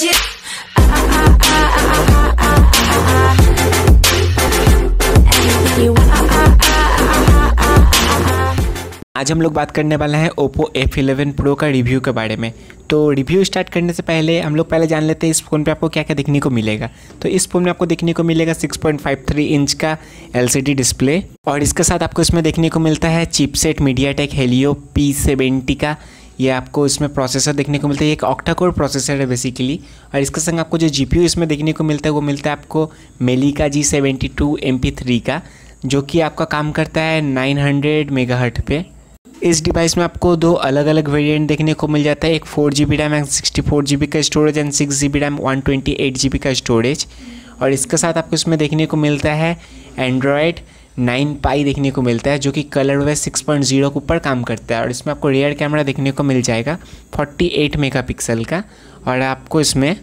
you. आज हम लोग बात करने वाले हैं ओप्पो एफ़ इलेवन प्रो का रिव्यू के बारे में तो रिव्यू स्टार्ट करने से पहले हम लोग पहले जान लेते हैं इस फ़ोन पे आपको क्या क्या देखने को मिलेगा तो इस फ़ोन में आपको देखने को मिलेगा 6.53 इंच का एलसीडी डिस्प्ले और इसके साथ आपको इसमें देखने को मिलता है chipset MediaTek Helio P seventy का ये आपको इसमें प्रोसेसर देखने को मिलता है। एक ऑक्टा कोर प्रोसेसर है बेसिकली और इसके संग आपको जो जी इसमें देखने को मिलता है, वो मिलता है आपको मेली का जी सेवेंटी टू का, जो कि आपका काम करता है 900 हंड्रेड पे। इस डिवाइस में आपको दो अलग अलग वेरिएंट देखने को मिल जाता है। एक four G B RAM and sixty four G B का storage and six G B RAM one twenty eight G B का स्टोरेज और इसके साथ आपको इसमें देखने को मिलता है एंड्रॉयड नाइन पाई देखने को मिलता है, जो कि कलर वे सिक्स पॉइंट ज़ीरो के ऊपर काम करता है। और इसमें आपको रियर कैमरा देखने को मिल जाएगा, फोर्टी एट मेगा पिक्सल का। और आपको इसमें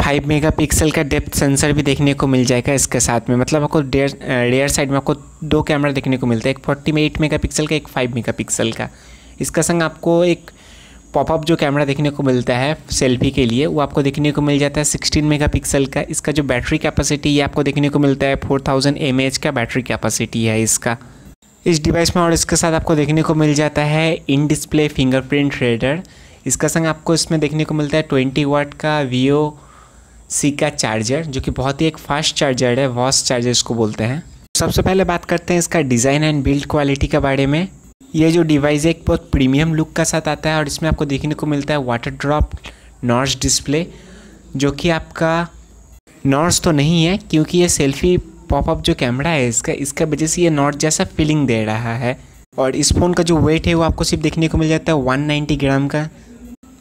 फाइव मेगापिक्सल का डेप्थ सेंसर भी देखने को मिल जाएगा इसके साथ में। मतलब आपको डेयर रेयर साइड में आपको दो कैमरा देखने को मिलता है, एक फोर्टी एट मेगापिक्सल का, एक फाइव मेगापिक्सल का। इसका संग आपको एक पॉपअप जो कैमरा देखने को मिलता है सेल्फी के लिए, वो आपको देखने को मिल जाता है सिक्सटीन मेगापिक्सल का। इसका जो बैटरी कैपेसिटी ये आपको देखने को मिलता है फोर थाउज़ेंड एम का बैटरी कैपेसिटी है इसका। इस डिवाइस में और इसके साथ आपको देखने को मिल जाता है इन डिस्प्ले फिंगरप्रिंट रेडर। इसका संग आपको इसमें देखने को मिलता है ट्वेंटी वाट का वीओ सी का चार्जर जो कि बहुत ही एक फास्ट चार्जर है वॉस चार्जर इसको बोलते हैं। सबसे पहले बात करते हैं इसका डिज़ाइन एंड बिल्ड क्वालिटी के बारे में। ये जो डिवाइस है, एक बहुत प्रीमियम लुक का साथ आता है और इसमें आपको देखने को मिलता है वाटर ड्रॉप नॉर्स डिस्प्ले जो कि आपका नॉर्स तो नहीं है, क्योंकि ये सेल्फी पॉपअप जो कैमरा है, इसका इसका वजह से ये नॉर्स जैसा फीलिंग दे रहा है। और इस फ़ोन का जो वेट है, वो आपको सिर्फ़ देखने को मिल जाता है 190 ग्राम का।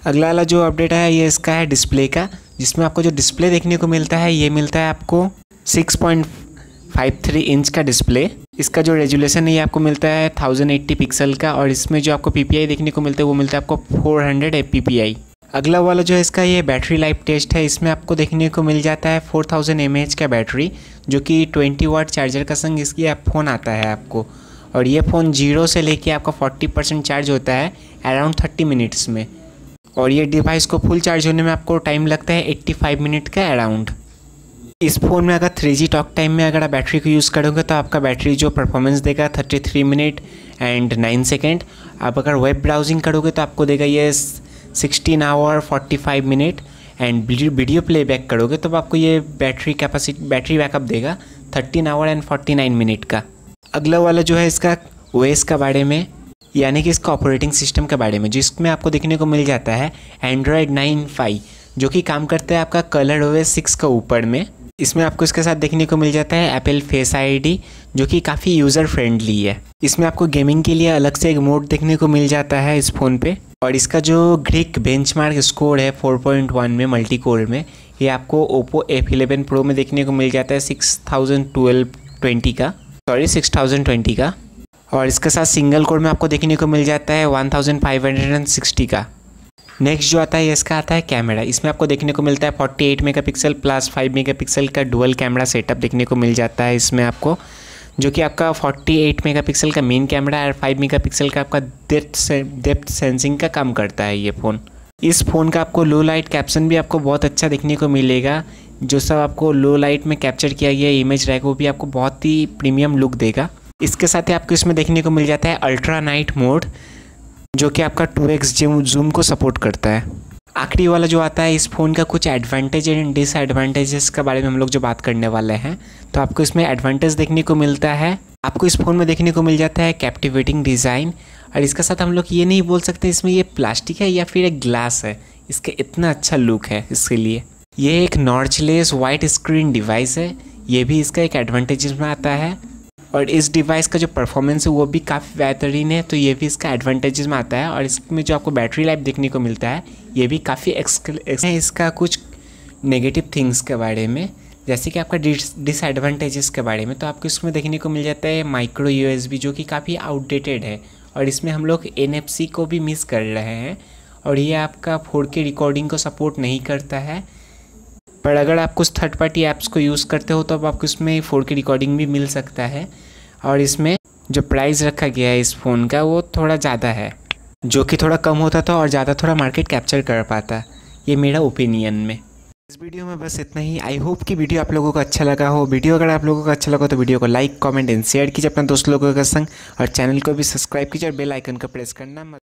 अगला वाला जो अपडेट है ये इसका है डिस्प्ले का, जिसमें आपको जो डिस्प्ले देखने को मिलता है, ये मिलता है आपको 6.53 इंच का डिस्प्ले इसका जो रेजुलेशन है, ये आपको मिलता है 1080 पिक्सल का और इसमें जो आपको पीपीआई देखने को मिलता है, वो मिलता है आपको 400 हंड्रेड अगला वाला जो है, इसका ये बैटरी लाइफ टेस्ट है। इसमें आपको देखने को मिल जाता है 4000 थाउज़ेंड का बैटरी जो कि 20 वाट चार्जर का संग इसकी आप फ़ोन आता है आपको। और ये फ़ोन ज़ीरो से लेके आपका 40 परसेंट चार्ज होता है अराउंड 30 मिनट्स में। और ये डिवाइस को फुल चार्ज होने में आपको टाइम लगता है 85 मिनट का अराउंड इस फ़ोन में अगर थ्री जी टॉक टाइम में अगर आप बैटरी को यूज़ करोगे तो आपका बैटरी जो परफॉर्मेंस देगा 33 मिनट एंड नाइन सेकेंड आप अगर वेब ब्राउजिंग करोगे तो आपको देगा ये 16 hour 45 minute and video playback करोगे तो आपको ये बैटरी कैपेसिटी बैटरी बैकअप देगा 13 आवर एंड 49 मिनट का। अगला वाला जो है इसका ओएस का बारे में, यानी कि इसका ऑपरेटिंग सिस्टम के बारे में, जिसमें आपको देखने को मिल जाता है एंड्रॉयड नाइन फाइव जो कि काम करता है आपका कलर ओवे सिक्स का ऊपर में। इसमें आपको इसके साथ देखने को मिल जाता है एप्पल फेस आईडी जो कि काफ़ी यूज़र फ्रेंडली है। इसमें आपको गेमिंग के लिए अलग से एक मोड देखने को मिल जाता है इस फ़ोन पे। और इसका जो ग्रिक बेंचमार्क स्कोर है 4.1 में मल्टी कोर में, ये आपको ओप्पो F11 प्रो में देखने को मिल जाता है सिक्स थाउज़ेंड ट्वेल्व ट्वेंटी का। सॉरी सिक्स थाउज़ेंड ट्वेंटी का। और इसके साथ सिंगल कोर में आपको देखने को मिल जाता है 1560 का। नेक्स्ट जो आता है, इसका आता है कैमरा इसमें आपको देखने को मिलता है 48 मेगापिक्सल प्लस 5 मेगापिक्सल का डुअल कैमरा सेटअप देखने को मिल जाता है इसमें आपको, जो कि आपका 48 मेगापिक्सल का मेन कैमरा और 5 मेगापिक्सल का आपका डेप्थ से डेप्थ सेंसिंग का काम करता है ये फ़ोन इस फ़ोन का आपको लो लाइट कैप्शन भी आपको बहुत अच्छा देखने को मिलेगा, जो सब आपको लो लाइट में कैप्चर किया गया इमेज रहेगा वो भी आपको बहुत ही प्रीमियम लुक देगा. इसके साथ ही आपको इसमें देखने को मिल जाता है अल्ट्रा नाइट मोड जो कि आपका टू एक्स जूम को सपोर्ट करता है। आखिरी वाला जो आता है, इस फ़ोन का कुछ एडवांटेज एंड डिसएडवांटेजेस के बारे में हम लोग जो बात करने वाले हैं तो आपको इसमें एडवांटेज देखने को मिलता है। आपको इस फ़ोन में देखने को मिल जाता है कैप्टिवेटिंग डिज़ाइन और इसके साथ हम लोग ये नहीं बोल सकते इसमें ये प्लास्टिक है या फिर एक ग्लास है। इसका इतना अच्छा लुक है इसके लिए। ये एक नॉर्चलेस वाइट स्क्रीन डिवाइस है। ये भी इसका एक एडवांटेज में आता है। और इस डिवाइस का जो परफॉर्मेंस है, वो भी काफ़ी बेहतरीन है तो ये भी इसका एडवांटेजेस में आता है और इसमें जो आपको बैटरी लाइफ देखने को मिलता है, ये भी काफ़ी इसका कुछ नेगेटिव थिंग्स के बारे में। जैसे कि आपका डिसएडवांटेजेस के बारे में तो आपको इसमें देखने को मिल जाता है माइक्रो यूएसबी जो कि काफ़ी आउटडेटेड है और इसमें हम लोग एनएफसी को भी मिस कर रहे हैं और ये आपका फोर के रिकॉर्डिंग को सपोर्ट नहीं करता है। पर अगर आप कुछ थर्ड पार्टी ऐप्स को यूज़ करते हो तो अब आपको इसमें फ़ोर की रिकॉर्डिंग भी मिल सकता है। और इसमें जो प्राइस रखा गया है इस फ़ोन का, वो थोड़ा ज़्यादा है, जो कि थोड़ा कम होता था और ज़्यादा थोड़ा मार्केट कैप्चर कर पाता। ये मेरा ओपिनियन में। इस वीडियो में बस इतना ही। आई होप कि वीडियो आप लोगों को अच्छा लगा हो। वीडियो अगर आप लोगों को अच्छा लगा तो वीडियो को लाइक कमेंट एंड शेयर कीजिए अपने दोस्त लोगों के संग। और चैनल को भी सब्सक्राइब कीजिए और बेल आइकन को प्रेस करना मत